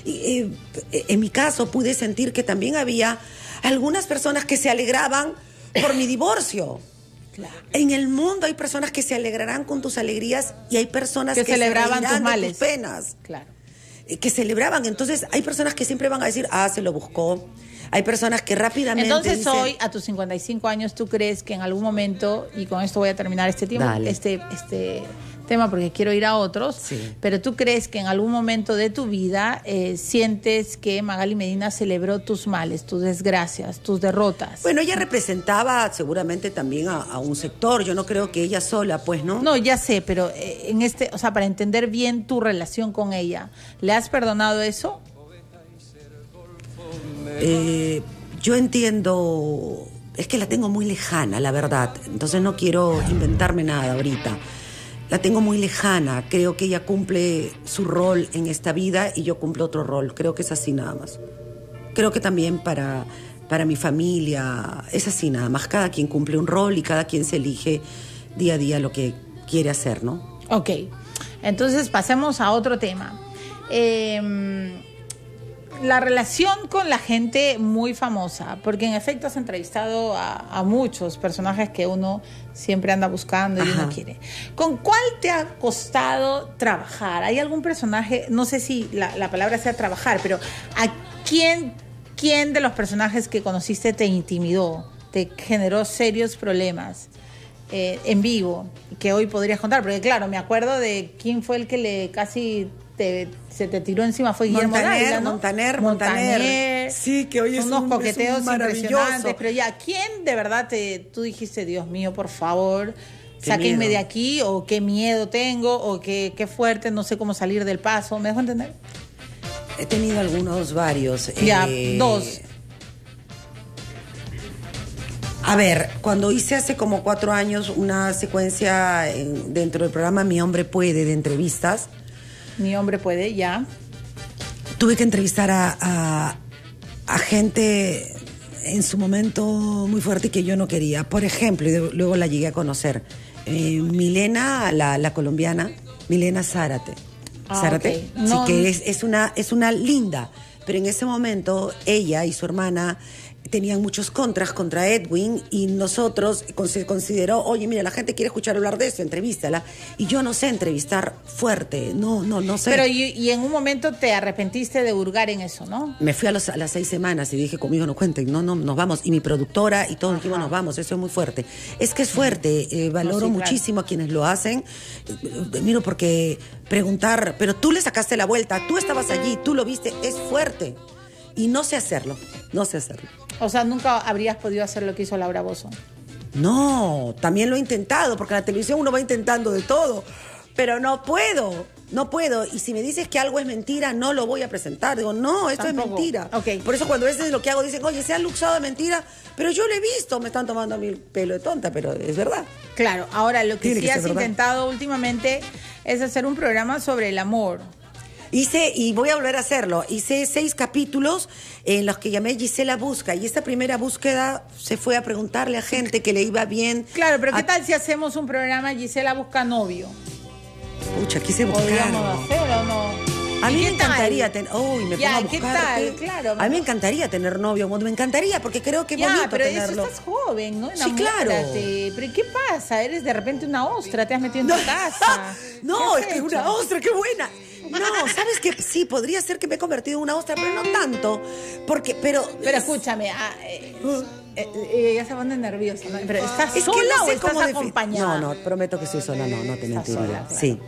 eh, eh, en mi caso pude sentir que también había algunas personas que se alegraban por mi divorcio. En el mundo hay personas que se alegrarán con tus alegrías y hay personas Que que, celebraban se tus males. penas Claro. eh, que celebraban. Entonces, hay personas que siempre van a decir, ah, se lo buscó. Hay personas que rápidamente. Entonces dicen, hoy, a tus 55 años, ¿tú crees que en algún momento, y con esto voy a terminar este tiempo, Dale. este, este tema porque quiero ir a otros, Sí. pero tú crees que en algún momento de tu vida eh, sientes que Magali Medina celebró tus males, tus desgracias, tus derrotas? Bueno, ella representaba seguramente también a, a un sector. Yo no creo que ella sola, pues, ¿no? No, ya sé, pero eh, en este, o sea, para entender bien tu relación con ella, ¿le has perdonado eso? Eh, yo entiendo. Es que la tengo muy lejana, la verdad. Entonces no quiero inventarme nada ahorita. La tengo muy lejana. Creo que ella cumple su rol en esta vida y yo cumplo otro rol. Creo que es así nada más. Creo que también para, para mi familia es así nada más. Cada quien cumple un rol y cada quien se elige día a día lo que quiere hacer, ¿no? Ok, entonces pasemos a otro tema. Eh, la relación con la gente muy famosa, porque en efecto has entrevistado a, a muchos personajes que uno siempre anda buscando y uno Ajá. quiere. ¿Con cuál te ha costado trabajar? ¿Hay algún personaje, no sé si la, la palabra sea trabajar, pero ¿a quién, quién de los personajes que conociste te intimidó, te generó serios problemas? Eh, en vivo que hoy podrías contar, porque claro, me acuerdo de quién fue el que le casi te- se te tiró encima, fue Guillermo Montaner, Dávila, ¿no? Montaner, Montaner. Sí, que hoy es unos un- coqueteos es un impresionantes, pero ya, ¿quién de verdad te, tú dijiste, Dios mío, por favor, Qué sáquenme miedo. de aquí, o qué miedo tengo, o qué, qué fuerte, no sé cómo salir del paso, ¿me dejo entender? He tenido algunos, varios. Ya, eh, dos. A ver, cuando hice hace como cuatro años una secuencia en- dentro del programa Mi Hombre Puede de entrevistas, Mi hombre puede, ya. tuve que entrevistar a, a- a gente en su momento muy fuerte que yo no quería. Por ejemplo, y de- luego la llegué a conocer, eh, Milena, la, la colombiana, Milena Zárate. Ah, Zárate, ok. No- sí, que es, es una, es una linda, pero en ese momento ella y su hermana tenían muchos contras contra Edwin y nosotros con- se consideró, oye, mira, la gente quiere escuchar hablar de eso, entrevístala. Y yo no sé entrevistar fuerte, no, no, no sé. Pero y, y en un momento te arrepentiste de hurgar en eso, ¿no? Me fui a, los- a las seis semanas y dije, conmigo no cuenten, no, no, nos vamos. Y mi productora y todo dijimos, nos vamos, eso es muy fuerte. Es que es fuerte, eh, valoro sí, claro. muchísimo a quienes lo hacen. Miro, porque preguntar, pero tú le sacaste la vuelta, tú estabas allí, tú lo viste, es fuerte. Y no sé hacerlo, no sé hacerlo. O sea, nunca habrías podido hacer lo que hizo Laura Bozo. No, también lo he intentado, porque en la televisión uno va intentando de todo, pero no puedo, no puedo. Y si me dices que algo es mentira, no lo voy a presentar. Digo, no, esto Tampoco. es mentira. Por eso cuando a veces lo que hago dicen, oye, se han luxado de mentira, pero yo lo he visto, me están tomando a mí el pelo de tonta, pero es verdad. Claro, ahora lo que Tiene sí que has verdad. intentado últimamente es hacer un programa sobre el amor. Hice, y voy a volver a hacerlo, hice seis capítulos en los que llamé Gisela Busca, y esta primera búsqueda se fue a preguntarle a gente que le iba bien. Claro, pero ¿qué a- tal si hacemos un programa Gisela busca novio? Pucha, quise buscar. ¿Podríamos hacer o no? A ¿Y mí me encantaría tener. Uy, me Ya, pongo a ¿qué tal? Claro. A mí me encantaría tener novio, me encantaría, porque creo que es bonito pero tenerlo. eso estás joven, ¿no? Sí, claro. Pero ¿qué pasa? Eres de repente una ostra, te has metido en tu casa. no, ¿Qué es que es una ostra, qué buena. No, ¿sabes que Sí, podría ser que me he convertido en una ostra, pero no tanto. Porque, pero... Pero escúchame, ah, eh, eh, eh, ya se pone nerviosa, ¿no? Pero ¿estás Es que sola no o estás acompañada? No, no, prometo que estoy sola, no, no te mentiría. sola, claro. Sí.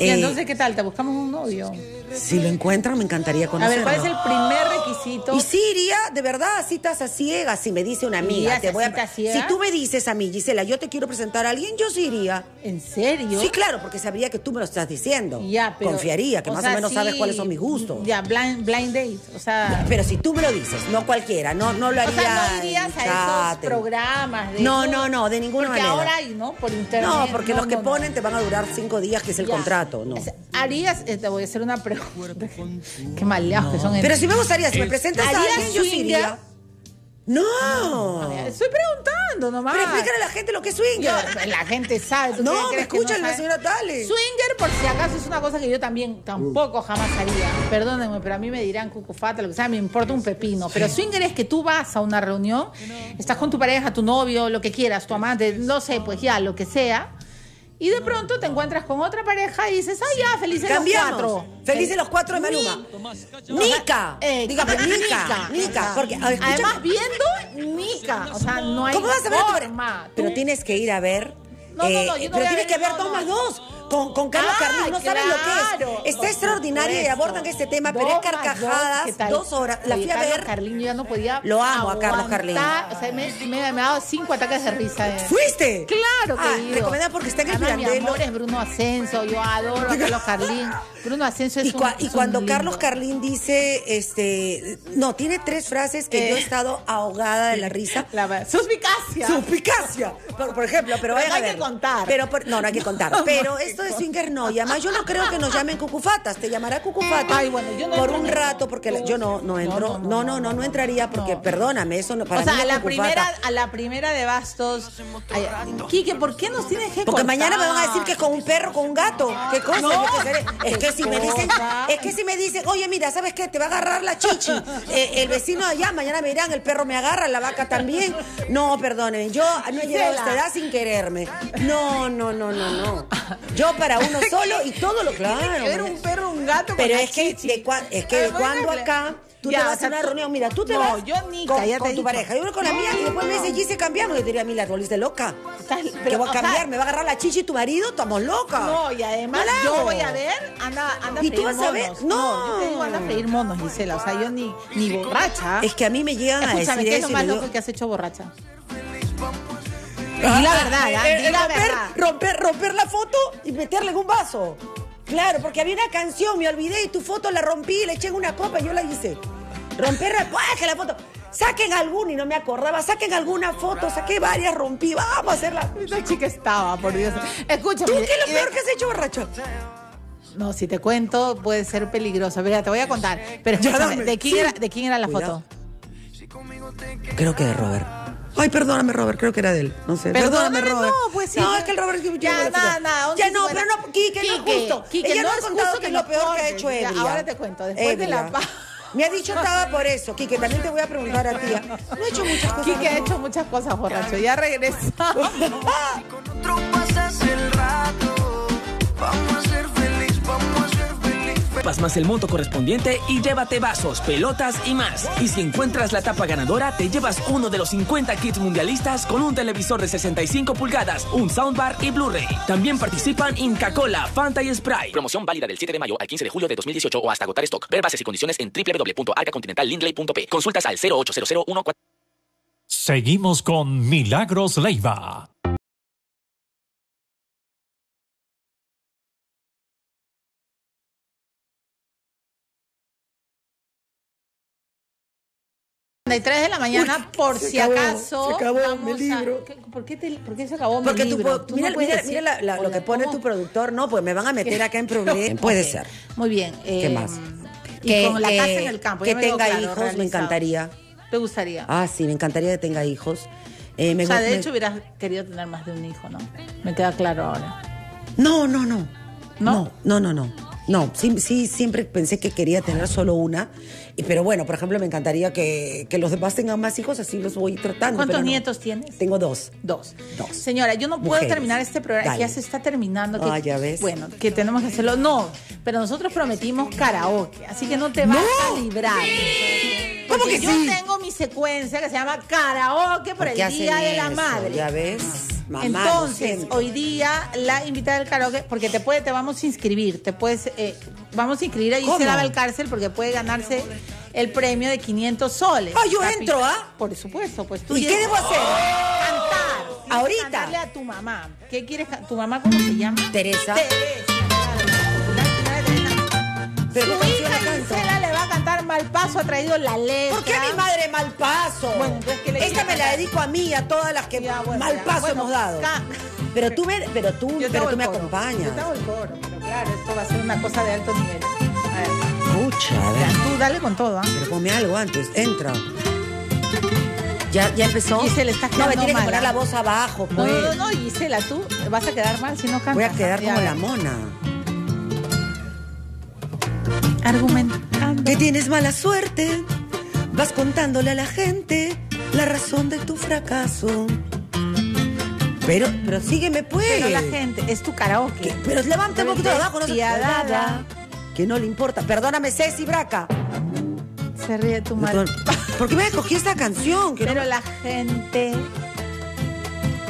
Y Eh, entonces, ¿qué tal? ¿Te buscamos un novio? Si lo encuentran, me encantaría A conocerlo. ver, ¿cuál es el primer requisito? Y sí iría, de verdad, a citas a ciegas. Si me dice una amiga, ¿Irías te a voy a... citas Si tú me dices a mí, Gisela, yo te quiero presentar a alguien, yo sí iría. ¿En serio? Sí, claro, porque sabría que tú me lo estás diciendo. Ya, pero, Confiaría, que o más sea, o menos sí, sabes cuáles son mis gustos. Ya, blind, blind date. O sea, Pero si tú me lo dices, no cualquiera, no, no lo o haría. sea no irías a esos chat, programas de No, no, no, de ninguna porque manera. ahora hay, ¿no? Por internet. No, porque los que no, ponen te van a durar cinco días, que es el Ya. contrato, ¿no? Harías, eh, te voy a hacer una pregunta. Qué maleados que son. en- Pero si me gustaría, si me presentas a ¿Harías alguien, yo sí iría. No. Estoy preguntando nomás. Pero explícale a la gente lo que es swinger. Yo- la gente sabe. ¿tú No, me crees que escucha la sabe? señora Tale. Swinger, por si acaso, es una cosa que yo también tampoco jamás haría. Perdónenme, pero a mí me dirán cucufata, lo que sea, me importa un pepino. Pero swinger es que tú vas a una reunión, estás con tu pareja, tu novio, lo que quieras, tu amante, no sé, pues ya, lo que sea. Y de pronto te encuentras con otra pareja y dices, ay, ya, felices Cambiamos. los cuatro. Felices los cuatro de Maluma. Nica. Eh, Dígame, Nica. Nica. Nica. Porque, a ver. Además, viendo Nica. O sea, no hay ¿Cómo vas a ver a tu forma. Pero tienes que ir a ver. No, no, eh, no, yo no pero a tienes ver, que ver no, dos no. más dos. Con, con Carlos Ah, Carlín, no saben lo que es. Está Por extraordinaria y abordan este tema, pero es carcajadas, dos, horas. La fui a Carlos ver. Carlín, yo ya no podía. Lo amo a Carlos Carlín. O sea, me, me, me ha dado cinco ataques de risa. eh. ¿Fuiste? Claro que Ah, recomendada porque está en el Además, mi Mirandelo. amor es Bruno Ascenso. Yo adoro a Carlos Carlín. Bruno Ascenso es Y, cua- un, y un cuando. Carlos Carlín dice, este, no, tiene tres frases que Eh. yo he estado ahogada de la risa. La suspicacia. Suspicacia. Por, por ejemplo, pero Pero no a hay que contar. Pero por- no, no hay que contar. Pero esto de swinger no. Y además yo no creo que nos llamen cucufatas. Te llamará cucufata. Ay, bueno, yo no Por un rato, porque la- yo no, no entro. No, no, no, no, entraría porque, perdóname, eso no, para o sea, mí a la cucufata. primera, a la primera de Bastos. ay, Quique, ¿por qué nos tienes que Porque mañana me van a decir que es con un perro, con un gato. ¿Qué cosa? Es que si me dicen, es que si me dicen, oye, mira, ¿sabes qué? Te va a agarrar la chichi. Eh, el vecino de allá, mañana me dirán, el perro me agarra, la vaca también. No, perdónenme, yo no he llegado a esta edad sin quererme. No, no, no, no, no. Yo para uno solo y todo lo claro. Tiene que ver un perro, un gato con Pero la es que de, cua- es que de cuando acá tú ya, te o vas sea, a una reunión, mira, tú te No, vas yo Nica, con, ya te con tu dicho. pareja. Yo voy con la mía y después me dice, Gise, cambiamos. Yo te diría, mira, tú volviste loca. Que voy a o sea, cambiar, me va a agarrar la chichi tu marido, estamos locas. No, y además No la yo voy a ver, anda, anda a ¿Y tú vas a ver? monos. No. yo te digo, anda a freír monos, Gisela. O sea, yo ni, ni borracha. Es que a mí me llegan a decir ¿qué es lo más loco que has hecho borracha? Di la verdad, ¿ah? Eh, Di eh, la romper, verdad. romper, romper la foto y meterla en un vaso. Claro, porque había una canción, me olvidé y tu foto la rompí y le eché en una copa y yo la hice. Romper, ¡buah, que la foto. Saquen alguna y no me acordaba, saquen alguna foto, saqué varias, rompí, vamos a hacerla. Esa chica estaba, por Dios. Escúchame. ¿Tú qué es lo peor que has hecho, borracha? No, si te cuento, puede ser peligroso. Mira, te voy a contar. Pero escúchame. ¿de quién, Sí. era, ¿de quién era la Cuidado. foto? Creo que de Robert. Ay, perdóname, Robert, creo que era de él. No sé. Perdóname, Robert. no, pues sí. No, es que el Robert que Ya, nada, nada. Ya no, pero no, Quique, no es Quique, justo. Ella no no ha es contado justo que es lo peor que ha hecho Ebria. ahora te cuento, después de la Ebria. pa- Me ha dicho estaba por eso. Quique, también te voy a preguntar a ti. No he hecho muchas cosas. Quique ha hecho muchas cosas, borracho. Ya regresamos. otro pasas el rato. Vamos a ser ser feliz. Pas más el monto correspondiente y llévate vasos, pelotas y más. Y si encuentras la tapa ganadora, te llevas uno de los 50 kits mundialistas con un televisor de 65 pulgadas, un soundbar y Blu-ray. También participan Inca Cola, Fanta y Sprite. Promoción válida del 7 de mayo al 15 de julio de 2018 o hasta agotar stock. Ver bases y condiciones en www.arcacontinentallindley.p. Consultas al 0800 14 Seguimos con Milagros Leiva. De de la mañana, Uy, por si acabó, acaso. se acabó vamos mi libro. ¿Qué- ¿Por qué, te- por qué se acabó Porque mi libro? po- Tú mira, no puedes mira, decir- mira la- la- lo que pone ¿cómo? tu productor. No, pues me van a meter acá en problemas. Puede ser. Muy bien. ¿Qué eh, más? Y con la que- casa en el campo. Que tenga claro, hijos, me encantaría. ¿Te gustaría? Ah, sí, me encantaría que tenga hijos. Eh, me o sea, de me- hecho hubieras querido tener más de un hijo, ¿no? Me queda claro ahora. No, no, no. ¿No? No, no, no. no. No, sí, sí, siempre pensé que quería tener solo una. Pero bueno, por ejemplo, me encantaría que, que los demás tengan más hijos, así los voy tratando. ¿Cuántos pero no. nietos tienes? Tengo dos. Dos. Dos. Señora, yo no puedo Mujeres. terminar este programa, Dale. ya se está terminando. Que, Ah, ya ves. Bueno, que tenemos que hacerlo. No, pero nosotros prometimos karaoke, así que no te vas ¡No! a librar. ¿Cómo que yo sí? tengo mi secuencia que se llama karaoke por ¿Por qué el Día de la eso? Madre. Ya ves, mamá. Entonces, hoy día la invitada del karaoke, porque te puede, te vamos a inscribir, te puedes, eh, vamos a inscribir a Gisela. Valcárcel porque puede ganarse el premio de 500 soles. Ah, yo Papi. entro, ¿ah? Por supuesto, pues tú ¿Y qué debo hacer? Cantar. Que Ahorita. Cantarle a tu mamá. ¿Qué quieres? ¿Tu mamá cómo se llama? Teresa. Teresa. ¿Pero Su hija? Gisela le va a cantar mal paso, ha traído la letra. ¿Por qué mi madre mal paso? Bueno, entonces, ¿qué le Esta me la dedico a mí, a todas las que Ya, bueno, mal ya. paso Bueno, hemos dado. Pero tú, me, pero tú, pero tú me coro. acompañas. Yo te hago el coro, claro, esto va a ser una cosa de alto nivel. A ver, Pucha, a ver. ya, tú dale con todo, ¿ah? Pero ponme algo antes, entra. ¿Ya, ya empezó? Gisela, estás No, me quedando tiene que poner ¿ah? la voz abajo, No, pues. no, no, no, Gisela, tú vas a quedar mal si no cantas. Voy a quedar Ya, como a la mona. Argumentando. Que tienes mala suerte, vas contándole a la gente la razón de tu fracaso. Pero, pero sígueme pues. Pero la gente, es tu karaoke. Que- Pero levanta un poquito de abajo, no se Despiadada. Que no le importa. Perdóname, Ceci Braca. Se ríe tu madre. ¿Por qué me escogí esta canción? Que no- Pero la gente.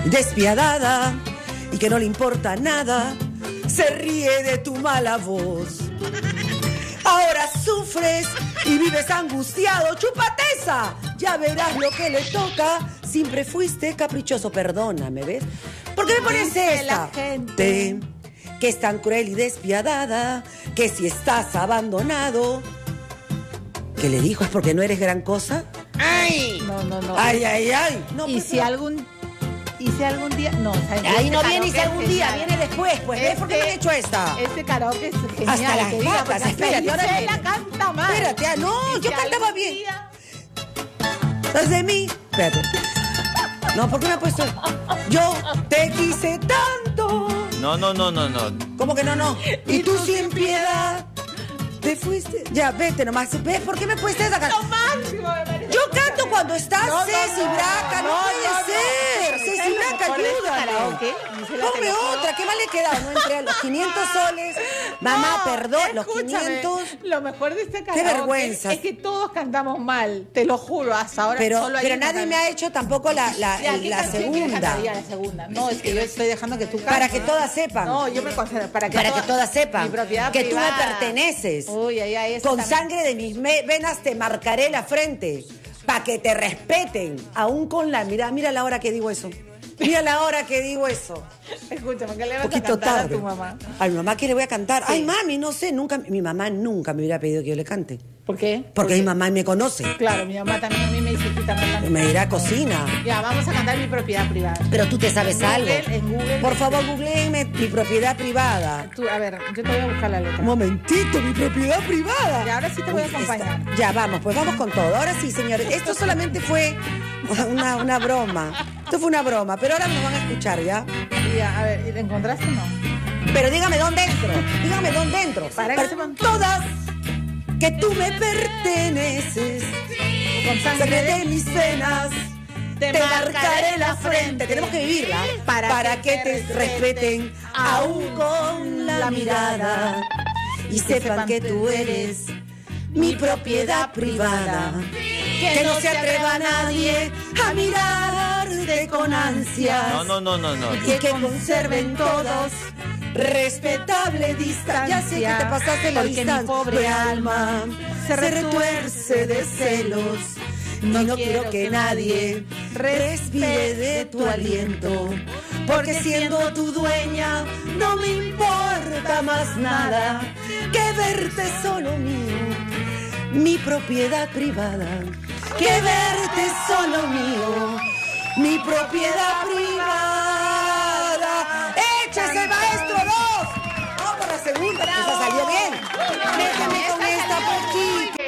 despiadada y que no le importa nada, se ríe de tu mala voz. Ahora sufres y vives angustiado, chupateza. Ya verás lo que le toca. Siempre fuiste caprichoso, perdóname, ¿ves? ¿Por qué me pones Dice esta? la gente. que es tan cruel y despiadada, que si estás abandonado, ¿qué le dijo? ¿Es porque no eres gran cosa? ¡Ay! No, no, no. ¡Ay, ay, ay! No, y pues, si algún. Y si algún día. No, ¿sabes? Ahí Este no viene y si algún día, genial. viene después, pues. ¿Ves por qué me han hecho esta? Este karaoke es genial. Hasta las que patas, espérate, ahora canta mal. Espérate, ah, no, Y yo si cantaba algún bien. día- ¿Estás de mí? Espérate. No, ¿por qué me ha puesto? Yo te quise tanto. No, no, no, no, no. ¿Cómo que no, no? Y tú sin piedad te fuiste. Ya, vete nomás. ¿Ves por qué me pueste esa parece. Yo cuando está No, Ceci no, Braca, no, no, puede ser. ¿Sabes Ceci Braca, este te Ponme otra, ¿qué más le he quedado? No entré a los 500 soles. Mamá, perdón, los escúchame, 500. Lo mejor de este karaoke vergüenza. es que todos cantamos mal, te lo juro, hasta ahora Pero, solo hay pero nadie me ha hecho tampoco la, la, Ya, ¿qué segunda. la segunda. No, es que yo estoy dejando que tú cantes. Para que todas sepan. No, yo me concentro. Para que, Para que todas- sepan Mi propiedad que tú me perteneces. Uy, ay, ay. Con también. sangre de mis venas te marcaré la frente. Para que te respeten. Aún con la. Mira, mira la hora que digo eso. Mira la hora que digo eso. Escúchame, ¿qué le vas a cantar tarde. a tu mamá? A mi mamá que le voy a cantar. Sí. Ay, mami, no sé, nunca. Mi mamá nunca me hubiera pedido que yo le cante. ¿Por qué? Porque mi mamá me conoce. Claro, mi mamá también a mí me dice que. Me dirá cocina. Ya, vamos a cantar mi propiedad privada. Pero tú te sabes En Google, algo. en Google. Por favor, googleenme mi propiedad privada. Tú, a ver, yo te voy a buscar la letra. Un momentito, mi propiedad privada. Y ahora sí te voy a acompañar. Ya, vamos, pues vamos con todo. Ahora sí, señores. Esto solamente fue una, una broma. Esto fue una broma, pero ahora nos van a escuchar, ¿ya? Ya, a ver, ¿la encontraste o no? Pero dígame dónde entro. Dígame dónde entro. Para Para todas que tú me perteneces. Con Sangre de mis venas. Te marcaré la frente. Tenemos que vivirla Para para, que te respeten aún con la mirada y sepan que tú eres mi propiedad privada. Que no se atreva nadie a mirarte con ansias. No, no, no, no, no. Y que conserven todos respetable distancia. Ya sé que te pasaste la Porque mi distancia. pobre alma se retuerce de celos. Y no, quiero que nadie respire de tu aliento. Porque siendo tu dueña no me importa más nada que verte solo mío, mi propiedad privada. Que verte solo mío, mi propiedad privada. Esa salió bien. Méteme con esta poquita.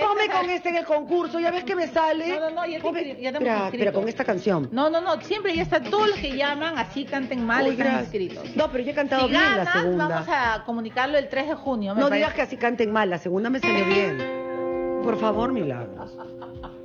Ponme con este en el concurso, ya ves que me sale. No, no, no, ya te Ponme- inscri- ya te hemos Espera, inscrito. espera, con esta canción. No, no, no, siempre ya está. Todos los que llaman, así canten mal, Uy, están gracias. inscritos. No, pero yo he cantado si bien la ganas, segunda. vamos a comunicarlo el 3 de junio. me No parece. digas que así canten mal, la segunda me salió bien. Por favor, Milagros.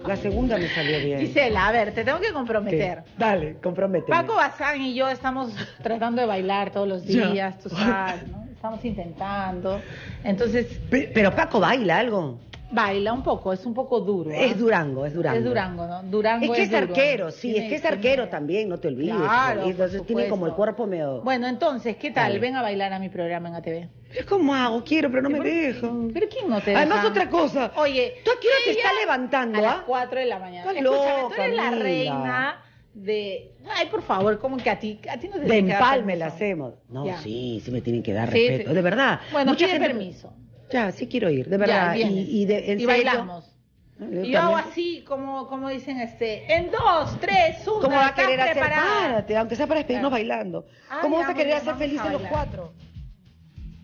La segunda me salió bien. Gisela, a ver, te tengo que ¿Qué? comprometer. Dale, comprométeme. Paco Bazán y yo estamos tratando de bailar todos los Ya. días, tú sabes, ¿no? Estamos intentando. Entonces, Pe- Pero Paco baila algo. baila un poco, es un poco duro. ¿ah? Es Durango, es Durango. Es Durango, ¿no? Durango Es que es arquero, sí, Tiene- es que es tiene- arquero también, no te olvides. Claro, entonces tiene como el cuerpo medio... Bueno, entonces, ¿qué tal? Ven a bailar a mi programa en ATV. Pero ¿Cómo hago? Quiero, pero no me dejan. ¿Pero quién no te deja? Además, otra cosa. Oye, ¿Tú a qué hora te estás levantando, A las ah? 4 de la mañana. Estás Escúchame, tú loca, eres la reina de... Ay, por favor, como que a ti, a ti no te De empalme la hacemos. No, Ya. sí, sí me tienen que dar Sí, respeto. sí. De verdad. Bueno, Mucha gente- permiso. Ya, sí quiero ir, de verdad. Ya, y, y, de, en Y bailamos. Yo hago así, como, como dicen, este, en dos, tres, uno, ¿Cómo va a ¿estás querer hacer? Párate, aunque sea para despedirnos Claro. bailando. Ah, ¿Cómo ya, vas a querer hacer felices a los cuatro?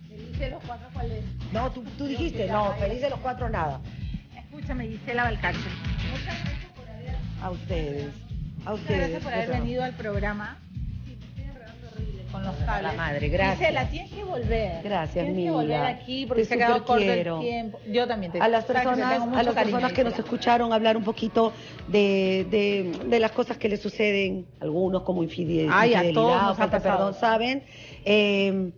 Felices los cuatro, ¿cuál es? No, tú, tú dijiste, no, felices los cuatro nada. Escúchame, Gisela Valcarce. Muchas gracias por haber, A ustedes. A ustedes. gracias por haber venido al programa. Sí, me estoy enredando horrible con los cables. La madre, gracias. Gisela, tienes que volver. Gracias, Tienes que volver aquí porque Te se ha quedado corto el tiempo. Yo también te a las personas, a las personas que nos escucharon hablar un poquito de, de, de las cosas que les suceden, algunos como infide- Ay, a infidelidad, todos nos o ha falta pasado. perdón, saben. Eh,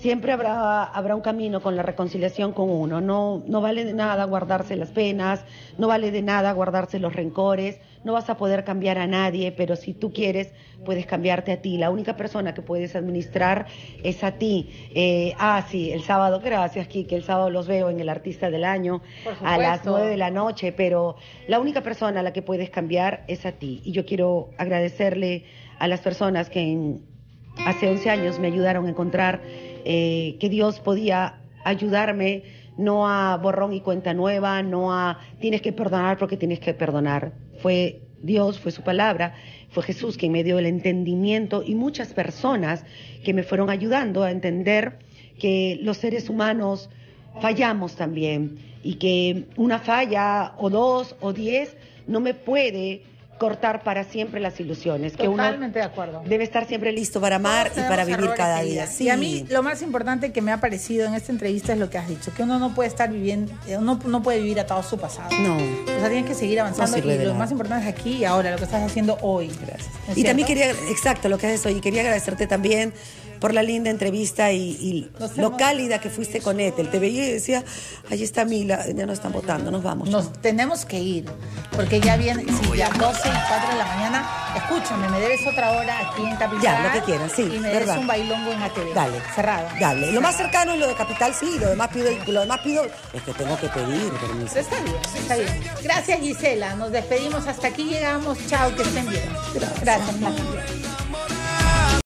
siempre habrá, habrá un camino con la reconciliación con uno. No, no vale de nada guardarse las penas, no vale de nada guardarse los rencores. No vas a poder cambiar a nadie, pero si tú quieres, puedes cambiarte a ti. La única persona que puedes administrar es a ti. Eh, ah, sí, el sábado, gracias, Kike. El sábado los veo en el Artista del Año a las nueve de la noche, pero la única persona a la que puedes cambiar es a ti. Y yo quiero agradecerle a las personas que en- hace 11 años me ayudaron a encontrar eh, que Dios podía ayudarme, no a borrón y cuenta nueva, no a tienes que perdonar porque tienes que perdonar. Fue Dios, fue su palabra, fue Jesús quien me dio el entendimiento y muchas personas que me fueron ayudando a entender que los seres humanos fallamos también y que una falla o dos o diez no me puede cortar para siempre las ilusiones, que uno Totalmente de acuerdo. debe estar siempre listo para amar Todos y para vivir cada día. Sí. Y a mí lo más importante que me ha parecido en esta entrevista es lo que has dicho, que uno no puede estar viviendo, eh, uno no puede vivir atado a su pasado. No. O sea, tienes que seguir avanzando No y lo más importante es aquí y ahora, lo que estás haciendo hoy. Gracias. Y también quería, exacto, lo que haces hoy, y quería agradecerte también por la linda entrevista y, y Nos lo cálida que fuiste con Ethel. Te veía y decía, ahí está Mila, ya nos están votando, nos vamos. Nos tenemos que ir, porque ya viene, sí, ya 12 y 4 de la mañana. Escúchame, me debes otra hora aquí en Capital. Ya, lo que quieran, sí, Y me verdad. debes un bailongo en ATV. Dale. Cerrado. Dale. Lo más cercano es lo de Capital, sí, lo demás pido, lo demás pido es que tengo que pedir permiso. Está bien, está bien. Gracias, Gisela. Nos despedimos. Hasta aquí llegamos. Chao, que estén bien. Gracias, Gracias.